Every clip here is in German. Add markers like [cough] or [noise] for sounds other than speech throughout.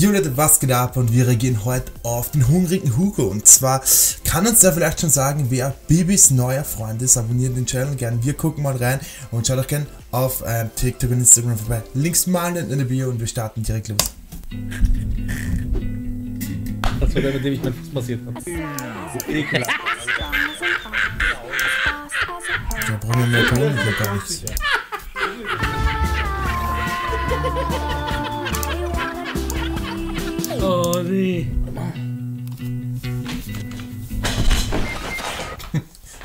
Jo Leute, was geht ab und wir reagieren heute auf den hungrigen Hugo und zwar kann uns der vielleicht schon sagen, wer Bibis neuer Freund ist, abonniert den Channel gerne, wir gucken mal rein und schaut auch gerne auf äh, TikTok und Instagram vorbei, Links mal in der Bio und wir starten direkt los. Das war der, mit dem ich mein Fuß passiert habe. Ekelhaft. Da brauchen wir mehr Ton, ich hab gar nichts. [laughs] Nee.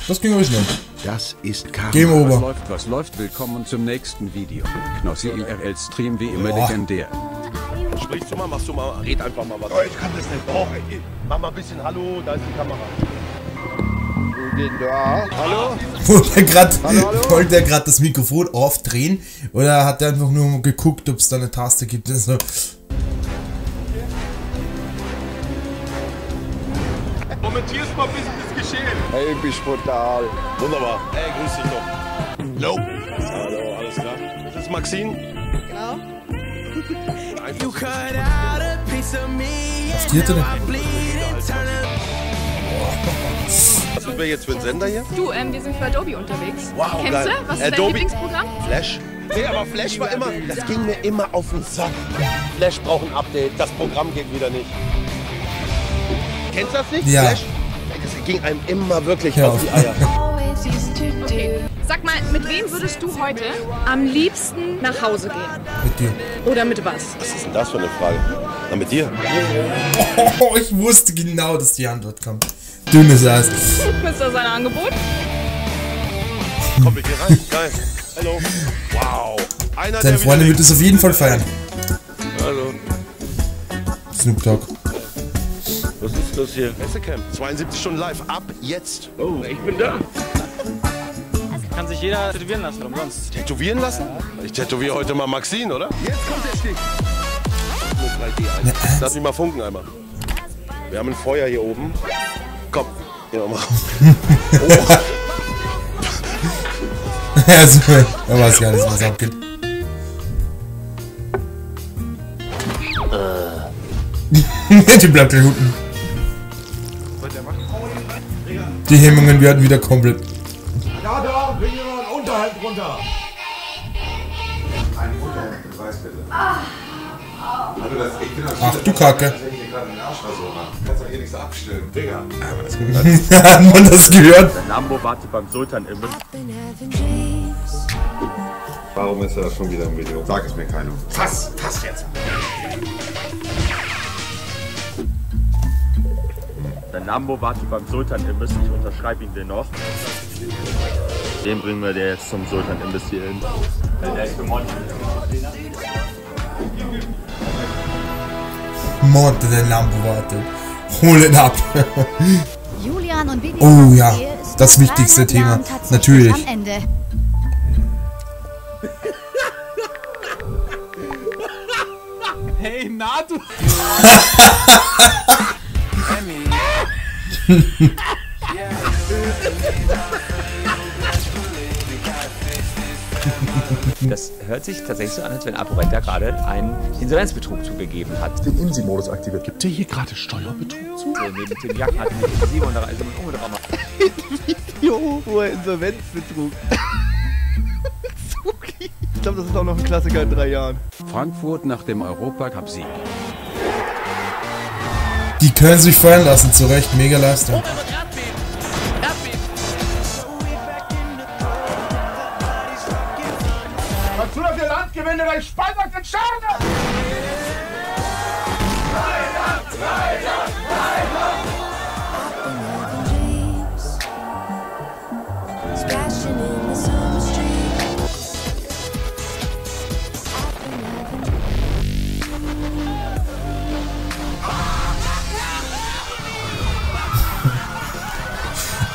Das ging aber schnell. Das ist Karma. Game Was over. läuft, was läuft? Willkommen zum nächsten Video. Knossi IRL Stream wie immer Boah. legendär. Sprichst du mal, machst du mal, red einfach mal was. Oh, ich kann das nicht. Oh, ey, mach mal ein bisschen Hallo, da ist die Kamera. Wo geht da? Hallo? Wollte er grad, wollte er grad das Mikrofon aufdrehen oder hat er einfach nur geguckt, ob es da eine Taste gibt? Also, Kommentierst mal ein bisschen das Geschehen. Hey, bist brutal. Wunderbar. Ey, grüß dich doch. Nope. Hallo, alles klar. Das ist Maxine. Genau. [laughs] was geht denn? Was sind wir jetzt für ein Sender hier? Du, ähm, wir sind für Adobe unterwegs. Wow, Kennst geil. du? Was ist dein Adobe. Lieblingsprogramm? Flash? Nee, aber Flash war immer, das ging mir immer auf den Sack. Flash braucht ein Update, das Programm geht wieder nicht. Kennst du das nicht? Ja. Flash? Ging einem immer wirklich Hör auf die Eier. Okay. Sag mal, mit wem würdest du heute am liebsten nach Hause gehen? Mit dir. Oder mit was? Was ist denn das für eine Frage? Na, mit dir? Oh, ich wusste genau, dass die Antwort kommt. Dünnes Eis. [laughs] Ist das ein Angebot? Komm mit dir rein. Geil. Hallo. Wow. Einer, Freundin wieder wird es auf jeden Fall feiern. Hallo. Snoop Dogg. Was ist das hier? Messecamp. 72 Stunden live. Ab jetzt. Oh, ich bin da. Kann sich jeder tätowieren lassen, umsonst. Tätowieren lassen? Ich tätowiere heute mal Maxine, oder? Jetzt kommt der Stich. Lass mich mal funken einmal. Wir haben ein Feuer hier oben. Komm. Gehen wir mal [laughs] raus. also, er weiß gar nicht, was abgeht. [laughs] Die bleibt gleich unten. Die Hemmungen werden wieder komplett. Ja, da, bring mir mal einen Unterhalt runter. Einen Unterhemd, Beweis bitte. Also das, ich bin Ach du Kacke. Wenn ich hier gerade den Arschrasur mache, kannst du hier nichts abstellen. Digga. [laughs] Hat man das gehört? Lambo wartet beim Sultan im Warum ist er schon wieder im Video? Sag es mir keiner. Fass, fass jetzt. Lambo wartet beim Sultan Imbiss. Ich unterschreibe ihn dennoch. Den bringen wir dir jetzt zum Sultan Imbiss hier hin. Der ist für Monty. Monte der Lambo wartet. Hol ihn ab. [laughs] Julian und Bibi Oh ja, das wichtigste 300 Thema. Natürlich. Hey, na du. [laughs] Das hört sich tatsächlich so an, als wenn ApoRed da gerade einen Insolvenzbetrug zugegeben hat. Den IMSI-Modus aktiviert. Gibt ihr hier gerade Steuerbetrug zu? So, neben Tim Jacken hat mit Simon und da ist man Umdrama. Jo, wo er Insolvenzbetrug. [laughs] Ich glaube, das ist auch noch ein Klassiker in drei Jahren. Frankfurt nach dem Europacup-Sieg. Die können sich feuern lassen, zu Recht. Mega Leistung. Dazu, dass ihr Land gewinnt, euch den Schaden!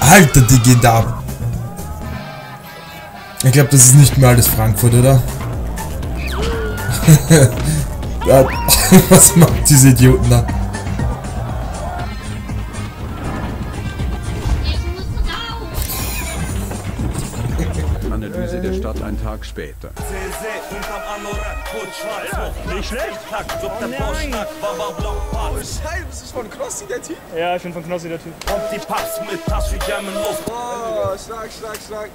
Alter, die da ab. Ich glaube, das ist nicht mehr alles Frankfurt, oder? [laughs] [laughs] was machen diese Idioten da? Analyse der Stadt ein Tag später. Nicht schlecht. Oh nein. Oh, Scheiße, das ist von Knossi der Typ. Ja, ich bin von Knossi der Typ. Und die Paps mit Tasch wie Jam Luft. Oh, schlag, schlag, schlag.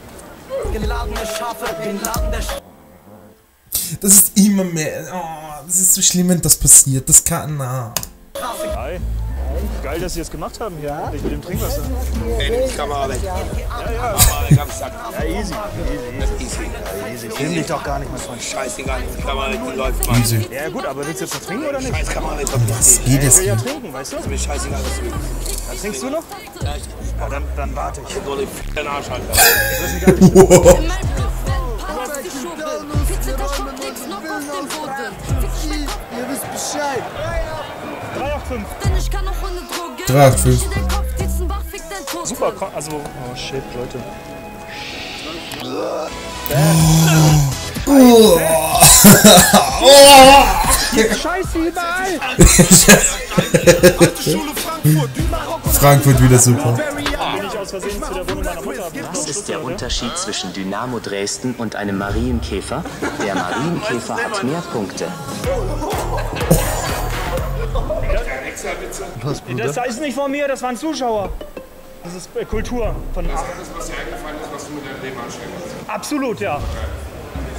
Geladene Schafe, den Laden der Sch Das ist immer mehr. Oh, das ist so schlimm, wenn das passiert. Das kann. Na. Hi. Geil, dass Sie das gemacht haben hier. Ja? mit dem Trinkwasser. Ey, nimm die Kamera weg. Ja, ja. Kamera Sack. Ja, easy. Easy, easy. easy. Film dich doch gar nicht, mein Freund. Scheißegal, die Kamera, die läuft mal. Easy. Ja gut, aber willst du jetzt noch trinken oder nicht? Scheiß Kamera, die Was läuft geht Ich es? will ja trinken, weißt du? Ist mir scheißegal, was du willst. Dann trinkst du noch? Ja, ich Ja, dann, dann warte ich. soll den F*** den Arsch halten. Ich nicht gar nicht. Ihr wisst Bescheid. 385. 3, 8, 5. Super, also, oh shit, Leute. Scheiße überall! [laughs] Frankfurt wieder super. Mutter. Was ist der Unterschied zwischen Dynamo Dresden und einem Marienkäfer? Der Marienkäfer hat mehr Punkte. [laughs] Was, Bruder? Das ist nicht von mir, das waren Zuschauer. Das ist äh, Kultur von Das ist das, was dir eingefallen ist, was du mit deinem Leben anstellen kannst. Absolut, ja.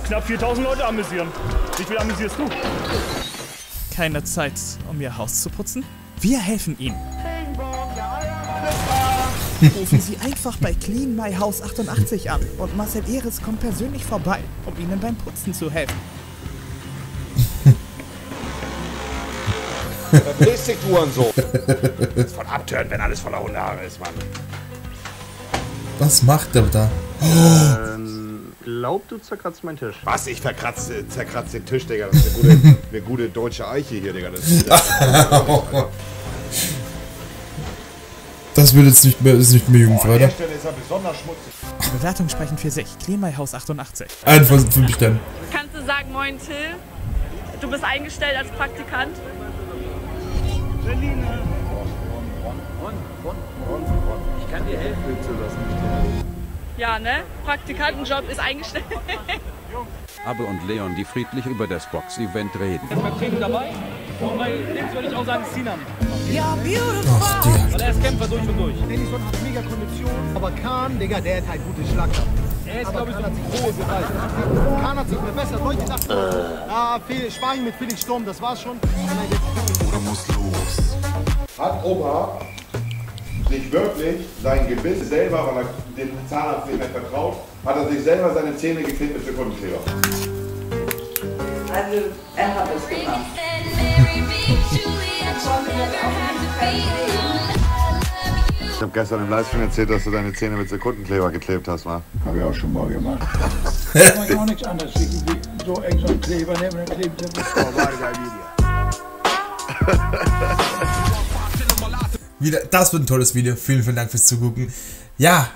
Knapp 4000 Leute amüsieren. Wie viel amüsierst du? Keine Zeit, um Ihr Haus zu putzen? Wir helfen Ihnen. Rufen Sie einfach bei Clean My House 88 an und Marcel Eres kommt persönlich vorbei, um Ihnen beim Putzen zu helfen. Verpiss dich, du und so. [laughs] Von abtören, wenn alles voller Hundehaare ist, Mann. Was macht der da? Ähm, glaub, du zerkratzt meinen Tisch. Was? Ich verkratze, zerkratze den Tisch, Digga. Das ist eine gute, [laughs] eine gute deutsche Eiche hier, Digga. Das, ist, [laughs] Das wird jetzt nicht mehr, ist nicht mehr jugendfrei, an der oder? Stelle ist er besonders schmutzig. Die Bewertungen sprechen für sich. House 88. Ein von fünf Sternen. Kannst du sagen, moin Till, du bist eingestellt als Praktikant? Ich kann dir helfen, willst du das Ja, ne? Praktikantenjob ist eingestellt. Abbe und Leon, die friedlich über das Box-Event reden. Themen dabei. Und bei links würde ich auch sagen Sinan. Ach, der. Weil er ist Kämpfer durch und durch. Denison hat mega Kondition, aber Kahn, Digga, der hat halt gute Schlagkraft. Er ist, glaube ich, so hat sich groß beweisen. Kahn hat sich verbessert. Leute dachten, ah, Fel- Spanien mit Felix Sturm, das war's schon. Nein, jetzt- Hat Opa sich wirklich sein Gebiss selber, weil er dem Zahnarzt nicht mehr vertraut, hat er sich selber seine Zähne geklebt mit Sekundenkleber. Also, er hat es gemacht. Ich habe gestern im Livestream erzählt, dass du deine Zähne mit Sekundenkleber geklebt hast, wa? Habe ich auch schon mal gemacht. [laughs] Ich mache auch nichts anderes. Wie so eng so einen Kleber nehmen und dann kleben sie mit. Oh, war geil Video. [laughs] Wieder, das wird ein tolles Video. Vielen, vielen Dank fürs Zugucken. Ja,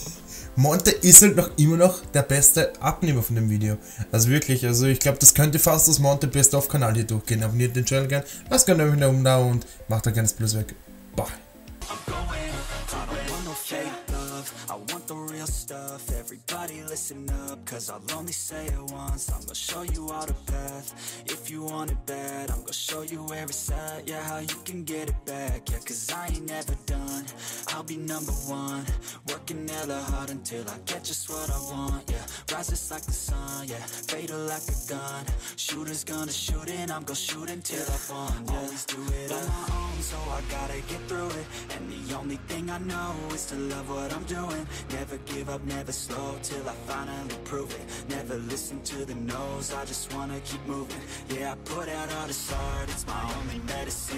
[laughs] Monte ist halt noch immer noch der beste Abnehmer von dem Video. Also wirklich, also ich glaube, das könnte fast das Monte Best of Kanal hier durchgehen. Abonniert den Channel gern, lasst gerne einen Daumen da und macht da gerne das Plus weg. Bye. I want the real stuff. Everybody listen up, cause I'll only say it once. I'm gonna show you all the path. If you want it bad, I'm show you where it's at. Yeah, how you can get it back. Yeah, cause I ain't never done. I'll be number one. Working hella hard until I get just what I want. Yeah, rises like the sun. Yeah, fatal like a gun. Shooters gonna shoot and I'm gonna shoot until I won. Yeah, always do it on my own, so I gotta get through it. And the only thing I know is to love what I'm doing. Never give up, never slow till I finally prove it. Never listen to the no's, I just wanna keep moving. Yeah, I put out all this art, it's my only medicine.